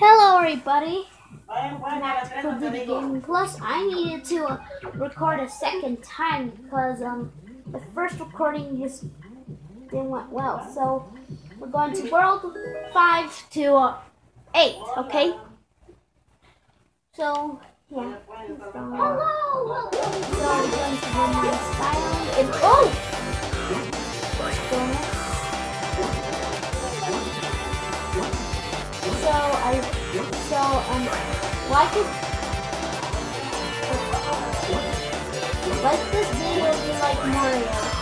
Hello, everybody. Back for Diddy Gaming Plus. I needed to uh, record a second time because um the first recording just didn't went well. So we're going to World Five to uh, Eight. Okay. So yeah. So, Hello. So we're going to and oh. So um like it like this video you like Mario.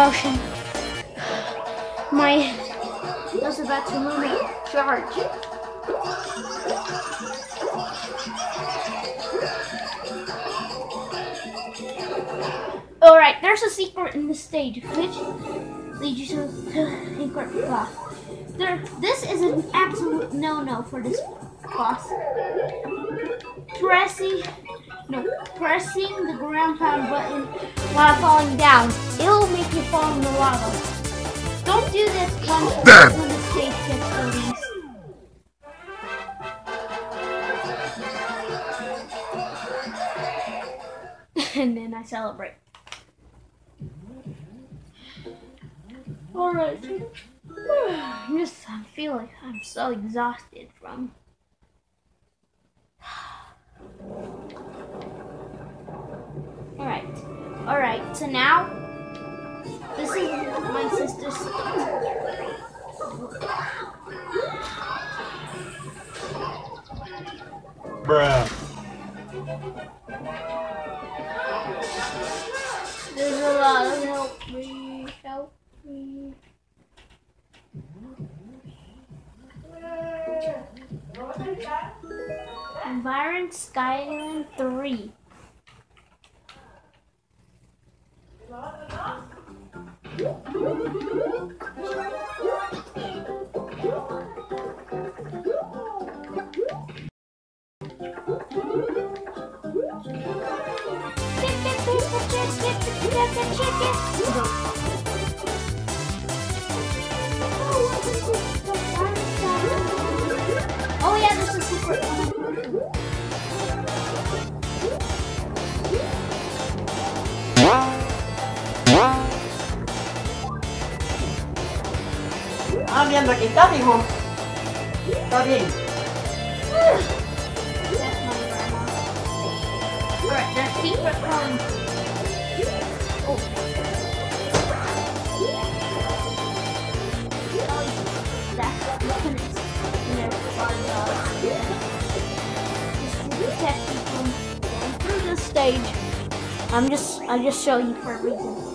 A. My was about to move lose charge. Alright, there's a secret in the stage, which leads you to the secret boss. There, this is an absolute no-no for this boss. Pressing, no, pressing the ground pound button while falling down. It'll make you fall in the lava. Don't do this when, when the stage gets released. and then I celebrate. Alright. I'm just, I feel like I'm so exhausted from. Alright. Alright, so now, this is my sister's. Bruh. There's a lot of help me, help me. Environ Skyland 3. Ha, ha, ha. Stage. I'm just, I'm just show you for a reason.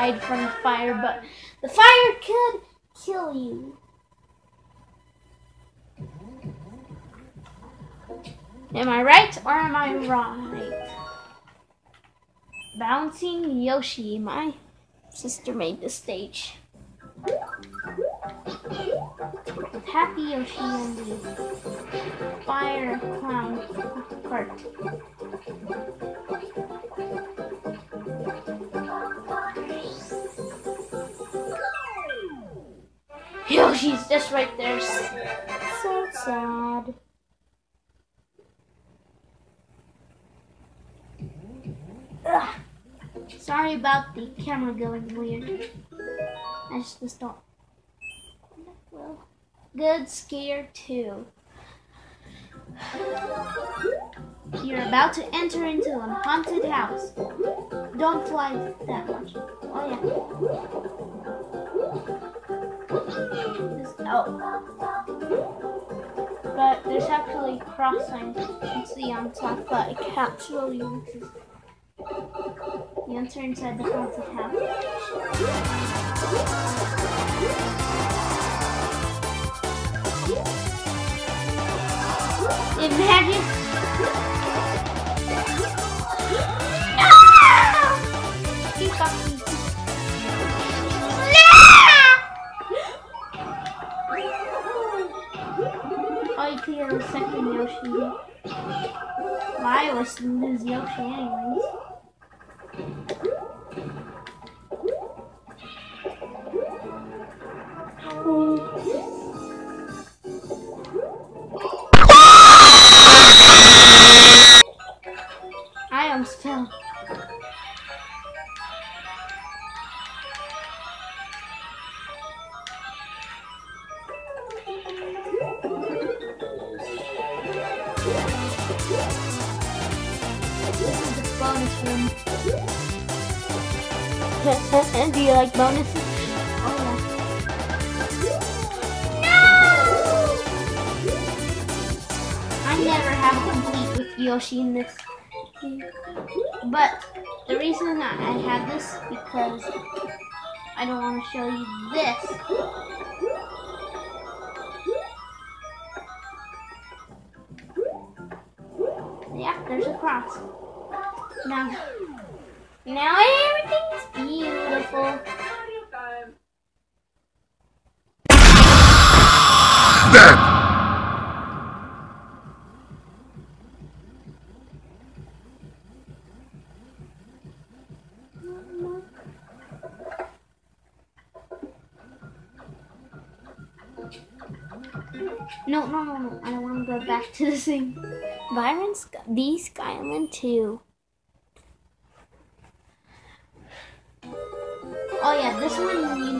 Died from the fire, but the fire could kill you. Am I right or am I right? Bouncing Yoshi, my sister made the stage. Happy Yoshi and the Fire Clown part. Oh, Yoshi's just right there. So sad. Ugh. Sorry about the camera going weird. I just not. Well, good scare too. You're about to enter into a haunted house. Don't fly that much. Oh yeah. Oh. But there's actually crossing you can see on top, but I can't show you you enter inside the haunted house. Imagine. Do you like bonuses? Oh yeah. I never have a complete with Yoshi in this game. But the reason I have this because I don't want to show you this. Yeah, there's a cross. Now, now everything's beautiful. Dead! No, no, no, no. I don't want to go back to the thing. Byron Sky, B Skyland 2. Oh yeah, this one you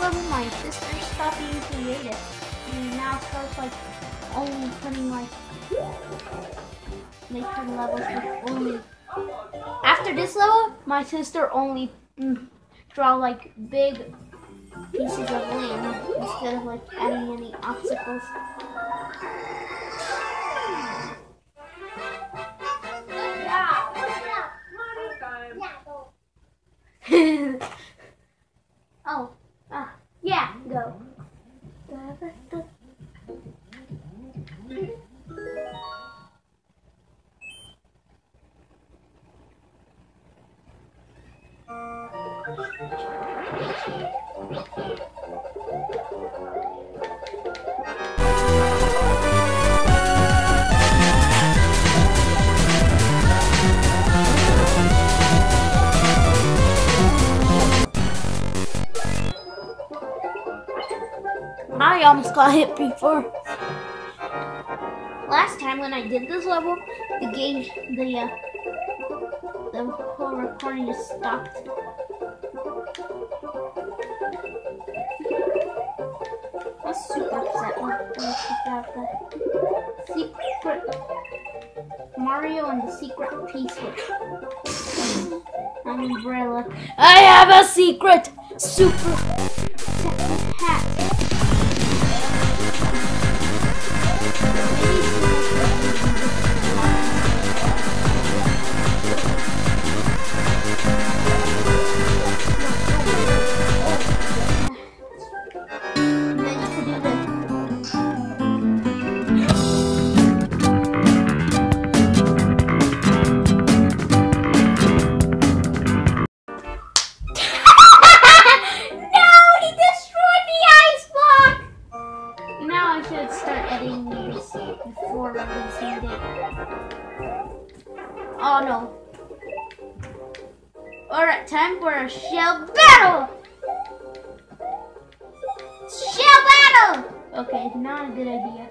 level, my sister stopped being creative. And now starts like only putting like making levels with only. After this level, my sister only mm, draw like big pieces of land instead of like adding any obstacles. Before. Last time when I did this level, the game, the uh, the whole recording just stopped. I was super upset when when I took the secret Mario and the secret piece with an umbrella. I have a secret super No. Alright, time for a shell battle! Shell battle! Okay, not a good idea.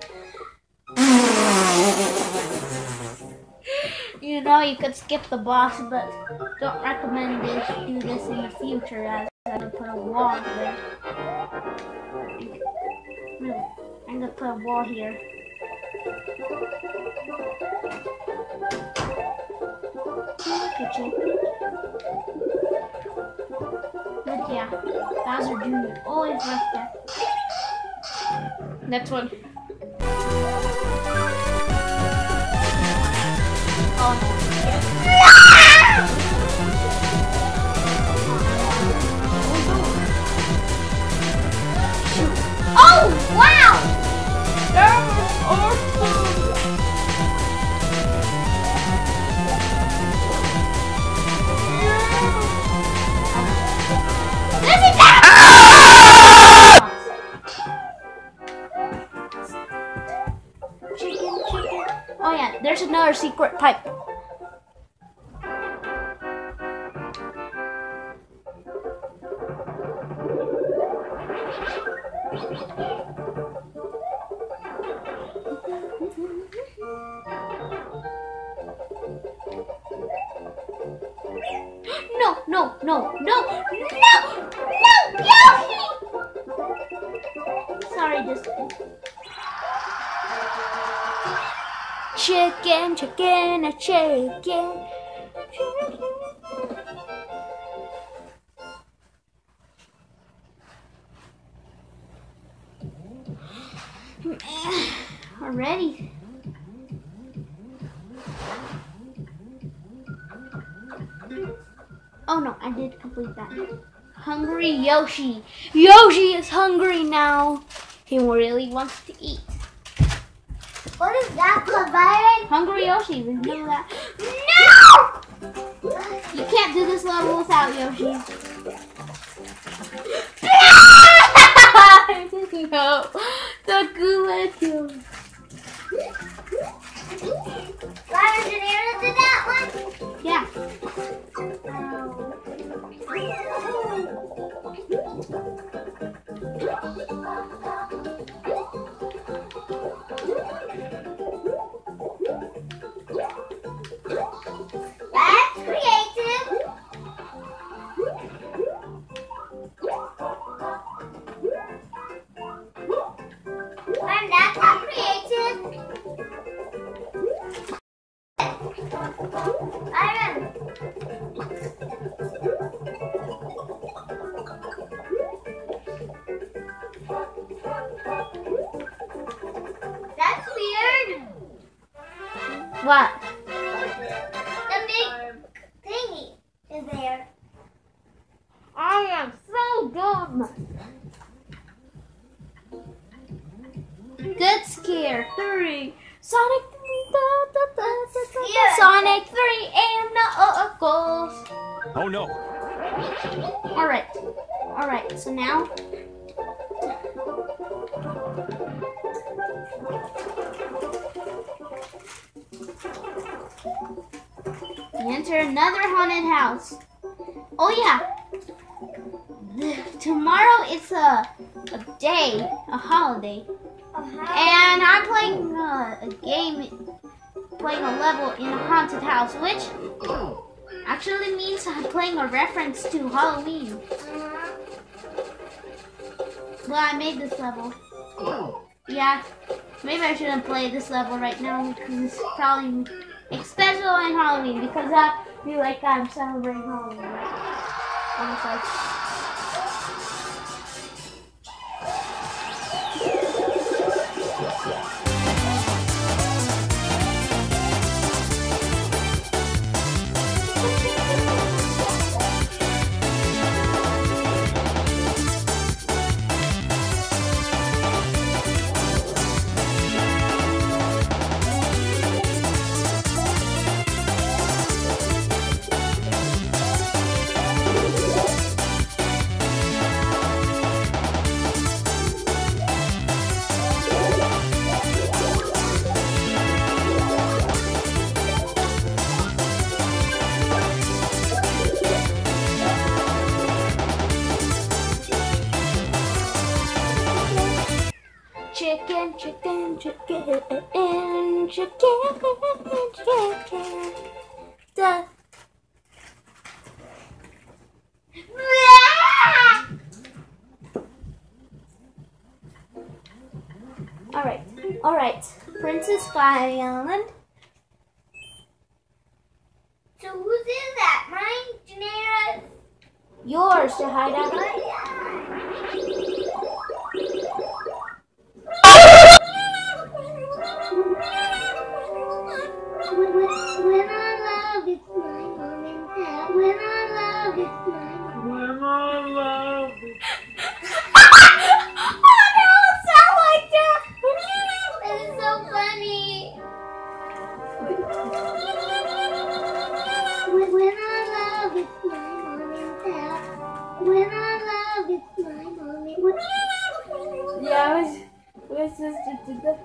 You know, you could skip the boss, but don't recommend this, do this in the future as I'm gonna put a wall there. I'm gonna put a wall here. You. But yeah, Bowser Jr. always right there. Next one. Oh no. Oh wow! Secret pipe. A chicken. Already. Oh no, I did complete that. Hungry Yoshi. Yoshi is hungry now. He really wants to eat. What is that, Byron? Hungry Yoshi, you know that? No! You can't do this level without Yoshi. no, the Gula. Byron Janera did that one? Yeah. That's Sonic three and Knuckles. Oh no. All right. All right. So now. We enter another haunted house. Oh yeah. The- tomorrow is a a day, a holiday, and I'm playing uh, a game, playing a level in a haunted house, which actually means I'm playing a reference to Halloween. Well, I made this level. Yeah, maybe I shouldn't play this level right now because it's probably it's special on Halloween because I feel like I'm celebrating Halloween. Like. Princess my sister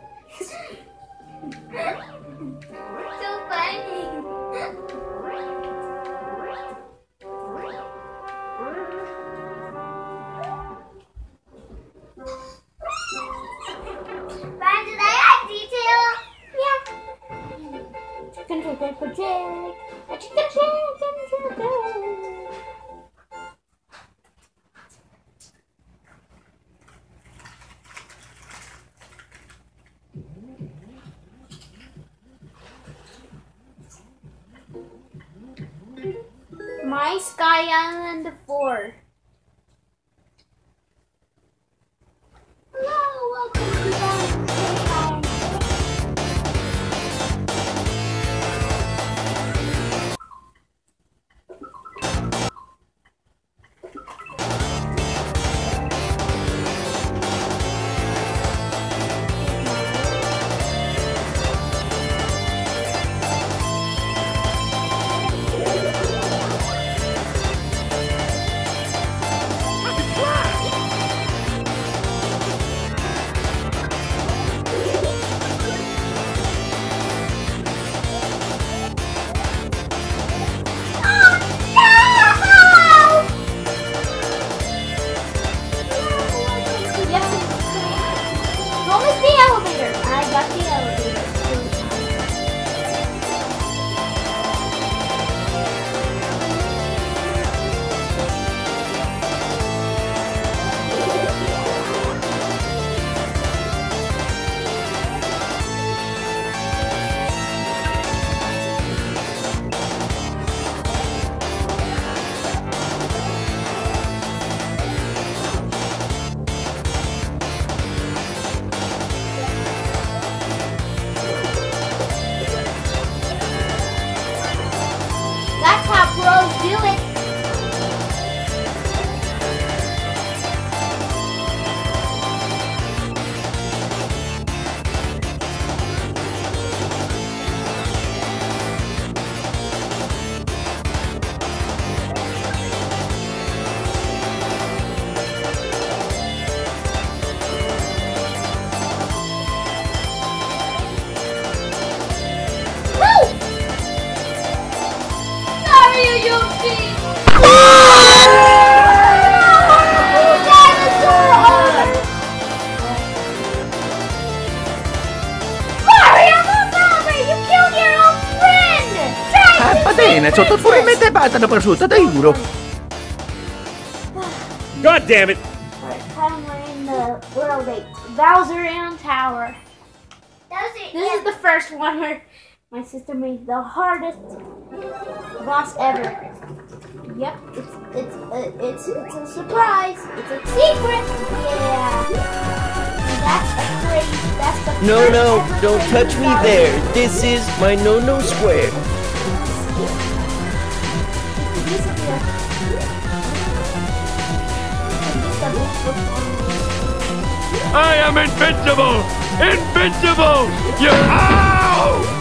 Patene, sotto il furimento e battere prosciutto da euro. God damn it! Alright, time we're in the World 8. Bowser and Tower. Those are, This is the first one where my sister made the hardest boss ever. Yep, it's it's uh, it's it's a surprise. It's a secret. Yeah. And that's a crazy. That's the No, first no, don't touch me there. This is my no-no square. I am invincible! Invincible! You ow!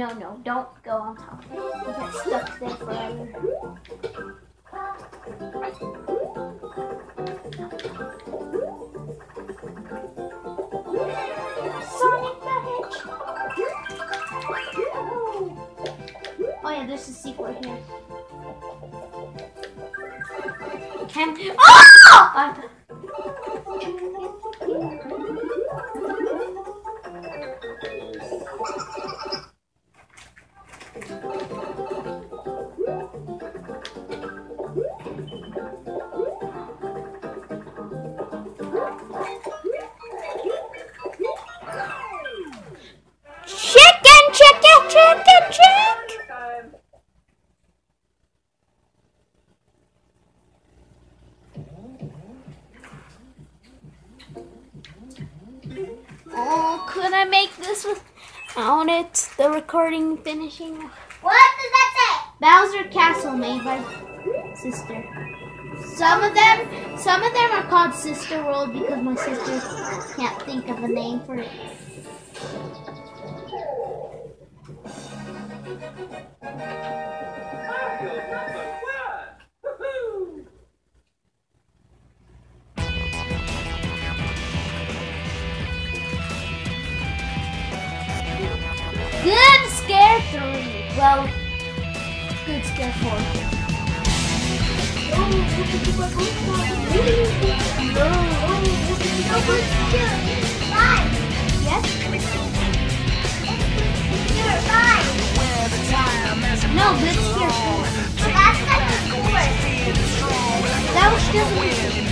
Absolute no-no. Don't go on top. You get stuck there forever. Sonic the Hedgehog. Oh yeah, there's a secret here. Recording finishing. What does that say? Bowser Castle made by sister. Some of them, some of them are called Sister World because my sister can't think of a name for it. Good scare three. Well, good scare four. Five. Yes? No, good scare four. Score. That was just.